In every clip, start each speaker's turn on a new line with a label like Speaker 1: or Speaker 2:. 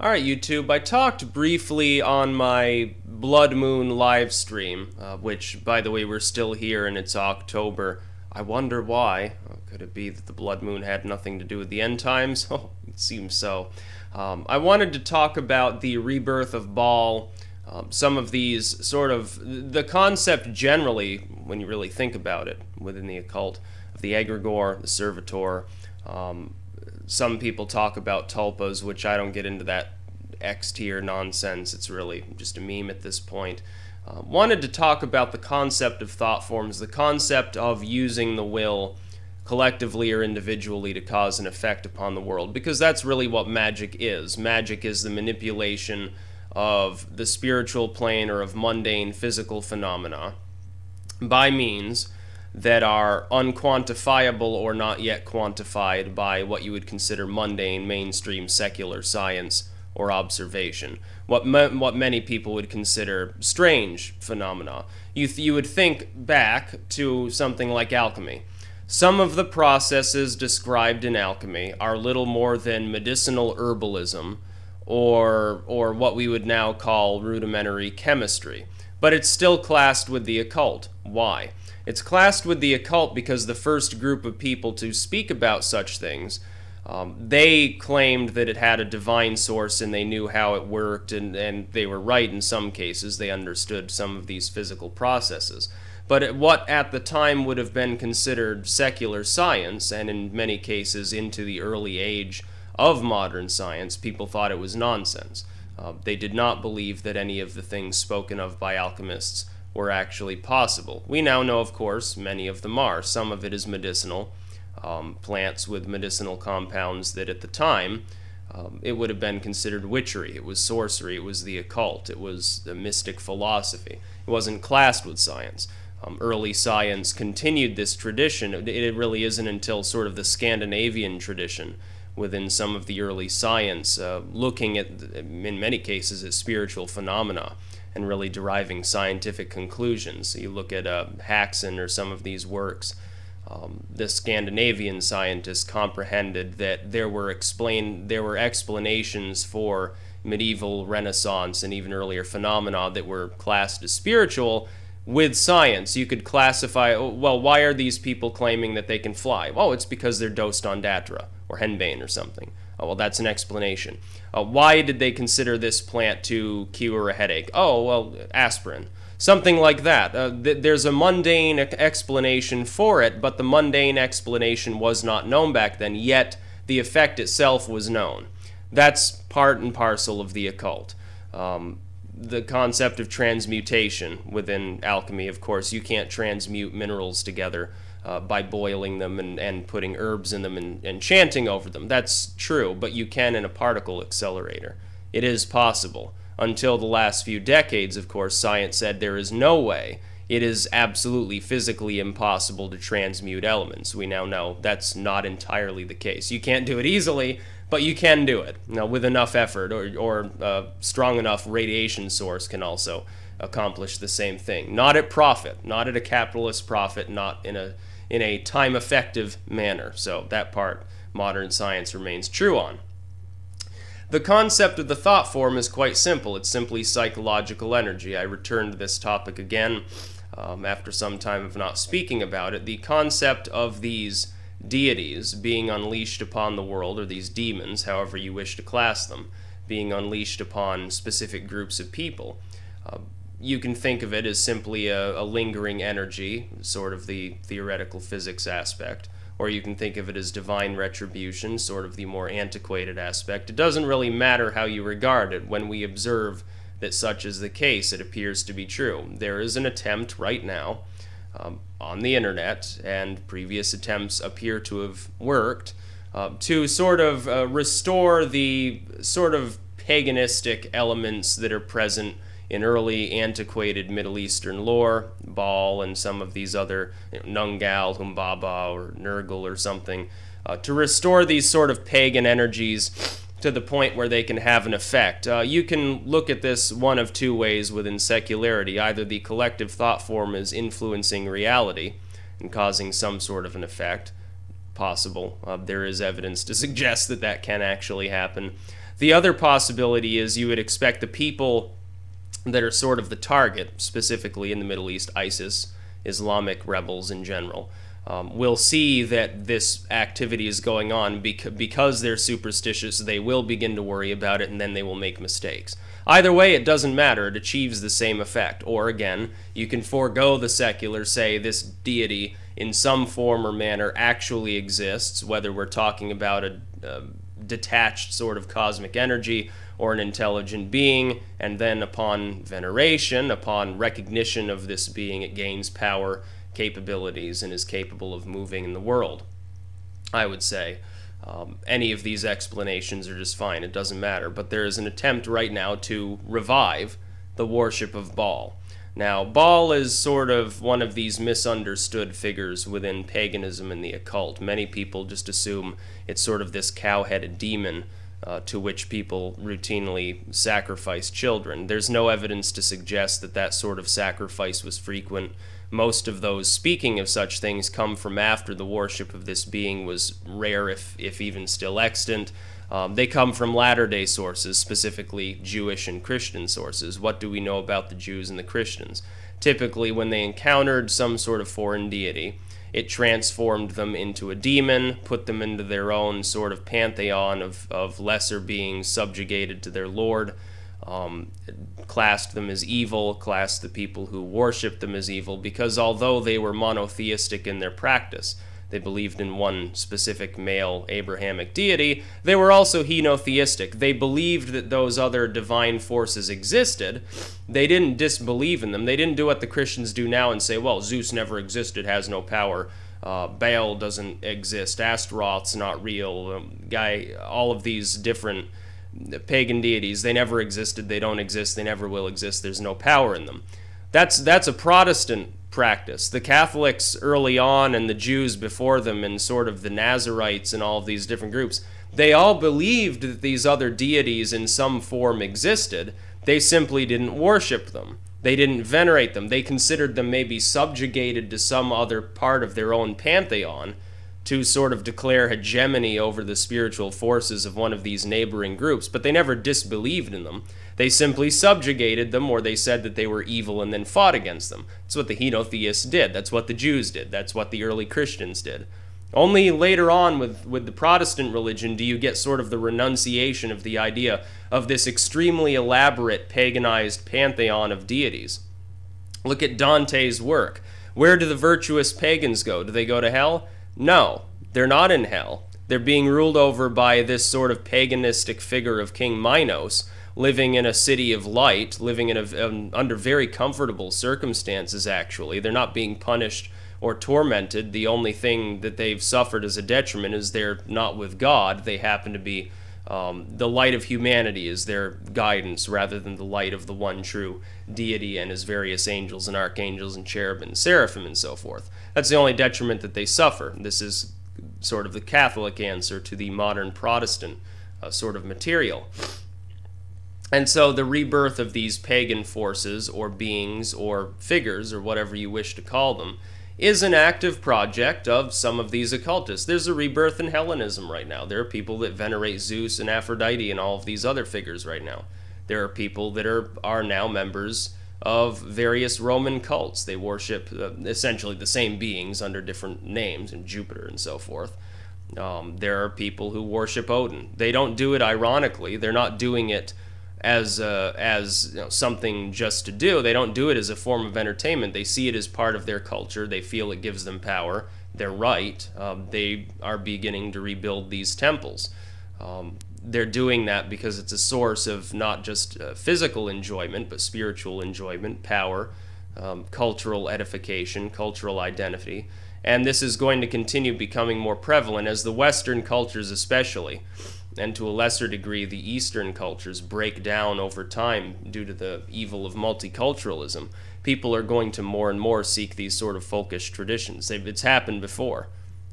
Speaker 1: All right, YouTube. I talked briefly on my Blood Moon live stream, uh, which, by the way, we're still here and it's October. I wonder why. Could it be that the Blood Moon had nothing to do with the end times? Oh, it seems so. Um, I wanted to talk about the rebirth of Baal. Um, some of these sort of the concept generally, when you really think about it, within the occult of the egregore, the servitor. Um, some people talk about tulpas, which I don't get into that X tier nonsense. It's really just a meme at this point. Uh, wanted to talk about the concept of thought forms, the concept of using the will collectively or individually to cause an effect upon the world, because that's really what magic is. Magic is the manipulation of the spiritual plane or of mundane physical phenomena by means that are unquantifiable or not yet quantified by what you would consider mundane, mainstream, secular science or observation. What, what many people would consider strange phenomena. You, you would think back to something like alchemy. Some of the processes described in alchemy are little more than medicinal herbalism or, or what we would now call rudimentary chemistry. But it's still classed with the occult. Why? It's classed with the occult because the first group of people to speak about such things, um, they claimed that it had a divine source and they knew how it worked, and, and they were right in some cases. They understood some of these physical processes. But what at the time would have been considered secular science, and in many cases into the early age of modern science, people thought it was nonsense. Uh, they did not believe that any of the things spoken of by alchemists were actually possible. We now know, of course, many of them are. Some of it is medicinal, um, plants with medicinal compounds that at the time um, it would have been considered witchery. It was sorcery. It was the occult. It was the mystic philosophy. It wasn't classed with science. Um, early science continued this tradition. It, it really isn't until sort of the Scandinavian tradition within some of the early science, uh, looking at, in many cases, at spiritual phenomena and really deriving scientific conclusions. So you look at uh, or some of these works. Um, Scandinavian scientists comprehended that there were explain there were explanations for medieval Renaissance and even earlier phenomena that were classed as spiritual with science. You could classify oh, well, why are these people claiming that they can fly? Well, it's because they're dosed on Datura or henbane or something. Oh, well, that's an explanation. Uh, why did they consider this plant to cure a headache? Oh, well, aspirin. Something like that. Uh, th- there's a mundane explanation for it, but the mundane explanation was not known back then, yet the effect itself was known. That's part and parcel of the occult. Um, the concept of transmutation within alchemy, of course, you can't transmute minerals together uh, by boiling them and, and putting herbs in them and, and chanting over them. That's true, but you can in a particle accelerator. It is possible. Until the last few decades, of course, science said there is no way. It is absolutely physically impossible to transmute elements. We now know that's not entirely the case. You can't do it easily, but you can do it. Now, with enough effort or, or a strong enough radiation source can also accomplish the same thing. Not at profit, not at a capitalist profit, not in a in a time effective manner. So that part modern science remains true on. The concept of the thought form is quite simple. It's simply psychological energy. I return to this topic again um, after some time of not speaking about it. The concept of these deities being unleashed upon the world, or these demons, however you wish to class them, being unleashed upon specific groups of people. Uh, you can think of it as simply a, a, lingering energy, sort of the theoretical physics aspect, or you can think of it as divine retribution, sort of the more antiquated aspect. It doesn't really matter how you regard it. When we observe that such is the case, it appears to be true. There is an attempt right now um, on the internet, and previous attempts appear to have worked, uh, to sort of uh, restore the sort of paganistic elements that are present in early antiquated Middle Eastern lore, Baal and some of these other you know, Nungal, Humbaba, or Nergal or something, uh, to restore these sort of pagan energies to the point where they can have an effect. Uh, you can look at this one of two ways within secularity. Either the collective thought form is influencing reality and causing some sort of an effect, possible. Uh, there is evidence to suggest that that can actually happen. The other possibility is you would expect the people that are sort of the target, specifically in the Middle East, ISIS, Islamic rebels in general, um, will see that this activity is going on bec- because they're superstitious. They will begin to worry about it and then they will make mistakes. Either way, it doesn't matter. It achieves the same effect. Or again, you can forego the secular, say this deity in some form or manner actually exists, whether we're talking about a, a detached sort of cosmic energy or an intelligent being, and then upon veneration, upon recognition of this being, it gains power, capabilities, and is capable of moving in the world. I would say. Um, any of these explanations are just fine, it doesn't matter. But there is an attempt right now to revive the worship of Baal. Now, Baal is sort of one of these misunderstood figures within paganism and the occult. Many people just assume it's sort of this cow headed demon uh, to which people routinely sacrifice children. There's no evidence to suggest that that sort of sacrifice was frequent. Most of those speaking of such things come from after the worship of this being was rare, if, if even still extant. Um, they come from latter day sources, specifically Jewish and Christian sources. What do we know about the Jews and the Christians? Typically, when they encountered some sort of foreign deity, it transformed them into a demon, put them into their own sort of pantheon of, of lesser beings subjugated to their lord, um, classed them as evil, classed the people who worshiped them as evil, because although they were monotheistic in their practice, they believed in one specific male Abrahamic deity. They were also henotheistic. They believed that those other divine forces existed. They didn't disbelieve in them. They didn't do what the Christians do now and say, well, Zeus never existed, has no power. Uh, Baal doesn't exist. Astaroth's not real. Um, guy, all of these different pagan deities, they never existed. They don't exist. They never will exist. There's no power in them. That's that's a Protestant practice. The Catholics early on and the Jews before them and sort of the Nazarites and all of these different groups, they all believed that these other deities in some form existed. They simply didn't worship them. They didn't venerate them. They considered them maybe subjugated to some other part of their own pantheon to sort of declare hegemony over the spiritual forces of one of these neighboring groups, but they never disbelieved in them. They simply subjugated them, or they said that they were evil and then fought against them. That's what the henotheists did. That's what the Jews did. That's what the early Christians did. Only later on with, with the Protestant religion do you get sort of the renunciation of the idea of this extremely elaborate paganized pantheon of deities. Look at Dante's work. Where do the virtuous pagans go? Do they go to hell? No, they're not in hell. They're being ruled over by this sort of paganistic figure of King Minos, living in a city of light, living in a, um, under very comfortable circumstances, actually. They're not being punished or tormented. The only thing that they've suffered as a detriment is they're not with God. They happen to be um, the light of humanity is their guidance rather than the light of the one true deity and his various angels and archangels and cherubim and seraphim and so forth. That's the only detriment that they suffer. This is sort of the Catholic answer to the modern Protestant uh, sort of material. And so the rebirth of these pagan forces or beings or figures or whatever you wish to call them is an active project of some of these occultists. There's a rebirth in Hellenism right now. There are people that venerate Zeus and Aphrodite and all of these other figures right now. There are people that are are now members of various Roman cults. They worship uh, essentially the same beings under different names, and Jupiter and so forth. Um, there are people who worship Odin. They don't do it ironically. They're not doing it as uh, as you know, something just to do. They don't do it as a form of entertainment. They see it as part of their culture. They feel it gives them power. They're right. Um, they are beginning to rebuild these temples. Um, they're doing that because it's a source of not just uh, physical enjoyment, but spiritual enjoyment, power, um, cultural edification, cultural identity. And this is going to continue becoming more prevalent as the Western cultures, especially, and to a lesser degree the Eastern cultures break down over time due to the evil of multiculturalism, people are going to more and more seek these sort of folkish traditions. it's happened before.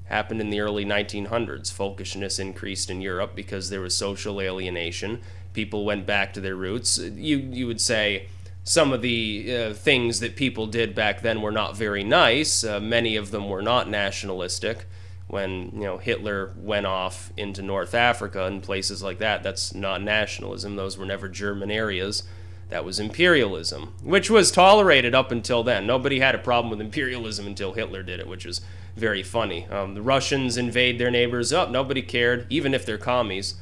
Speaker 1: Happened in the early 1900s. Folkishness increased in Europe because there was social alienation. People went back to their roots. You, you would say some of the uh, things that people did back then were not very nice. Uh, many of them were not nationalistic when you know Hitler went off into North Africa and places like that. That's not nationalism. Those were never German areas. That was imperialism, which was tolerated up until then. Nobody had a problem with imperialism until Hitler did it, which is very funny. Um, the Russians invade their neighbors. Up, oh, nobody cared, even if they're commies.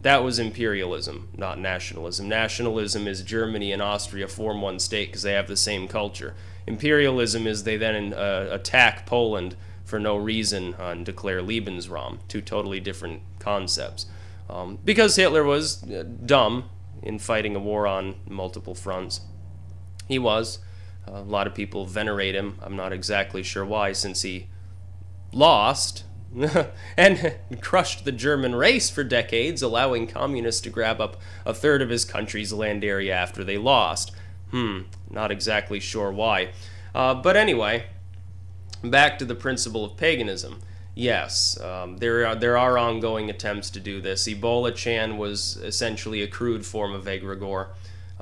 Speaker 1: That was imperialism, not nationalism. Nationalism is Germany and Austria form one state because they have the same culture. Imperialism is they then uh, attack Poland for no reason uh, and declare Lebensraum. Two totally different concepts. Um, because Hitler was uh, dumb in fighting a war on multiple fronts. He was. Uh, a lot of people venerate him. I'm not exactly sure why, since he lost and crushed the German race for decades, allowing communists to grab up a third of his country's land area after they lost. Hmm, not exactly sure why. Uh, but anyway, back to the principle of paganism. Yes, um, there are there are ongoing attempts to do this. Ebola Chan was essentially a crude form of egregore.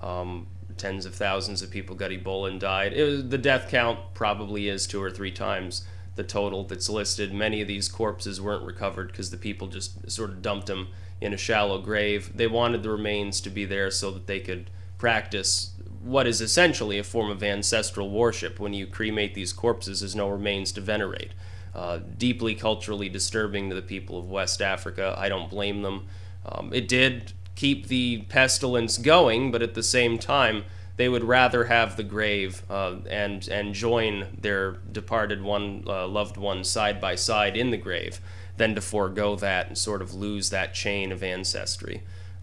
Speaker 1: Um, tens of thousands of people got Ebola and died. Was, the death count probably is two or three times the total that's listed. Many of these corpses weren't recovered because the people just sort of dumped them in a shallow grave. They wanted the remains to be there so that they could practice what is essentially a form of ancestral worship. When you cremate these corpses, there's no remains to venerate. Uh, deeply culturally disturbing to the people of West Africa. I don't blame them. Um, it did keep the pestilence going, but at the same time, they would rather have the grave uh, and and join their departed one uh, loved one side by side in the grave than to forego that and sort of lose that chain of ancestry.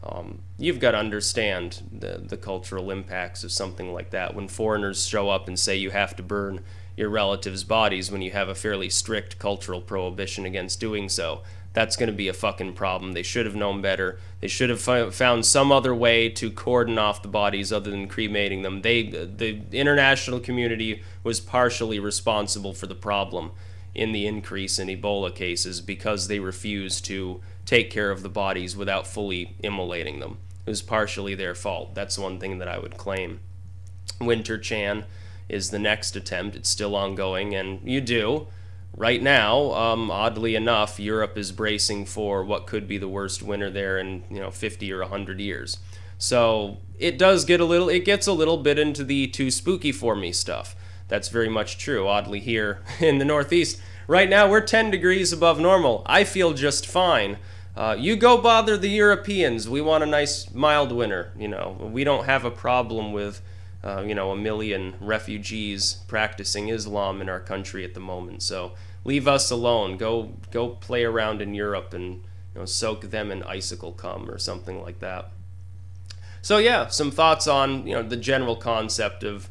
Speaker 1: Um, you've got to understand the, the cultural impacts of something like that. When foreigners show up and say you have to burn your relatives' bodies when you have a fairly strict cultural prohibition against doing so, that's going to be a fucking problem. They should have known better. They should have found some other way to cordon off the bodies other than cremating them. They, the international community was partially responsible for the problem in the increase in Ebola cases because they refused to take care of the bodies without fully immolating them. It was partially their fault. That's one thing that I would claim. Winter Chan is the next attempt. It's still ongoing, and you do. Right now, um, oddly enough, Europe is bracing for what could be the worst winter there in you know 50 or 100 years. So it does get a little, it gets a little bit into the too spooky for me stuff. That's very much true. Oddly, here in the Northeast, right now we're 10 degrees above normal. I feel just fine. Uh, you go bother the Europeans. We want a nice mild winter. You know, we don't have a problem with, uh, you know, a million refugees practicing Islam in our country at the moment. So leave us alone. Go go play around in Europe and you know, soak them in icicle cum or something like that. So yeah, some thoughts on you know the general concept of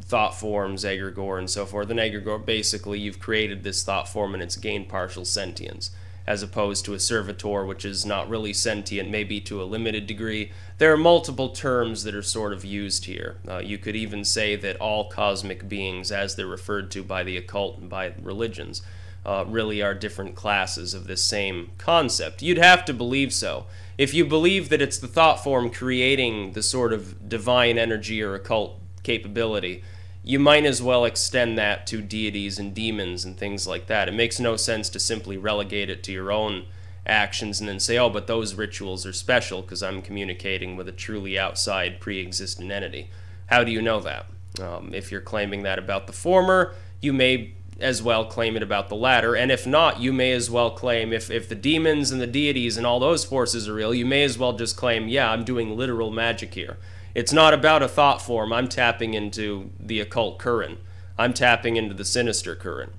Speaker 1: thought forms, egregore, and so forth. An egregore, basically, you've created this thought form and it's gained partial sentience as opposed to a servitor, which is not really sentient, maybe to a limited degree. There are multiple terms that are sort of used here. Uh, you could even say that all cosmic beings, as they're referred to by the occult and by religions, uh, really are different classes of this same concept. You'd have to believe so. If you believe that it's the thought form creating the sort of divine energy or occult capability, you might as well extend that to deities and demons and things like that. It makes no sense to simply relegate it to your own actions and then say, oh, but those rituals are special because I'm communicating with a truly outside pre existent entity. How do you know that? Um, if you're claiming that about the former, you may as well claim it about the latter. And if not, you may as well claim, if, if the demons and the deities and all those forces are real, you may as well just claim, yeah, I'm doing literal magic here. It's not about a thought form. I'm tapping into the occult current. I'm tapping into the sinister current.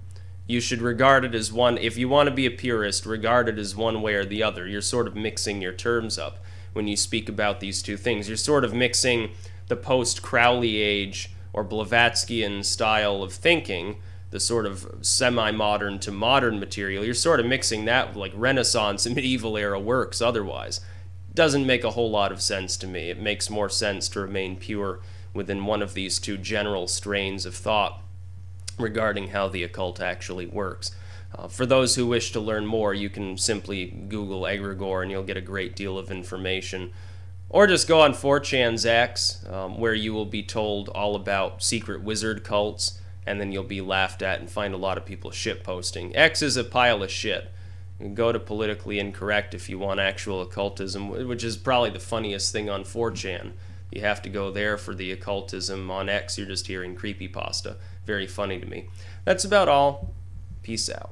Speaker 1: You should regard it as one, if you want to be a purist, regard it as one way or the other. You're sort of mixing your terms up when you speak about these two things. You're sort of mixing the post Crowley age or Blavatskyan style of thinking, the sort of semi modern to modern material. You're sort of mixing that with like Renaissance and medieval era works otherwise doesn't make a whole lot of sense to me. It makes more sense to remain pure within one of these two general strains of thought regarding how the occult actually works. Uh, for those who wish to learn more, you can simply Google egregore and you'll get a great deal of information. Or just go on 4chan's X, um, where you will be told all about secret wizard cults and then you'll be laughed at and find a lot of people shit posting. X is a pile of shit. Go to politically incorrect if you want actual occultism, which is probably the funniest thing on 4chan. You have to go there for the occultism. On X, you're just hearing creepy pasta. Very funny to me. That's about all. Peace out.